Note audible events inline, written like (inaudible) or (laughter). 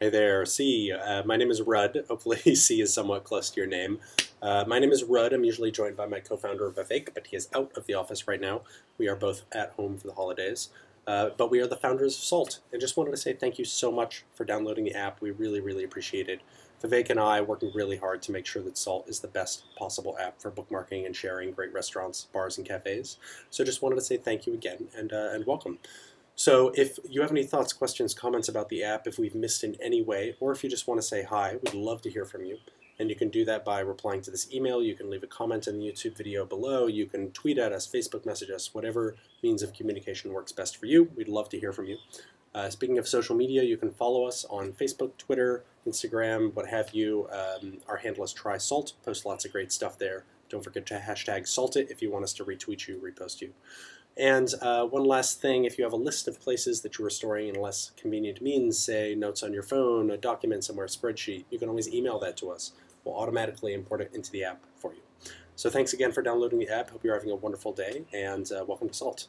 Hey there, C. Uh, my name is Rudd. Hopefully, (laughs) C is somewhat close to your name. Uh, my name is Rudd. I'm usually joined by my co-founder Vivek, but he is out of the office right now. We are both at home for the holidays. Uh, but we are the founders of Salt, and just wanted to say thank you so much for downloading the app. We really, really appreciate it. Vivek and I working really hard to make sure that Salt is the best possible app for bookmarking and sharing great restaurants, bars, and cafes. So just wanted to say thank you again and uh, and welcome. So if you have any thoughts, questions, comments about the app, if we've missed in any way, or if you just want to say hi, we'd love to hear from you. And you can do that by replying to this email. You can leave a comment in the YouTube video below. You can tweet at us, Facebook message us, whatever means of communication works best for you. We'd love to hear from you. Uh, speaking of social media, you can follow us on Facebook, Twitter, Instagram, what have you. Um, our handle is TrySalt. Post lots of great stuff there. Don't forget to hashtag salt it if you want us to retweet you, repost you. And uh, one last thing, if you have a list of places that you are storing in less convenient means, say notes on your phone, a document somewhere, a spreadsheet, you can always email that to us. We'll automatically import it into the app for you. So thanks again for downloading the app. Hope you're having a wonderful day, and uh, welcome to Salt.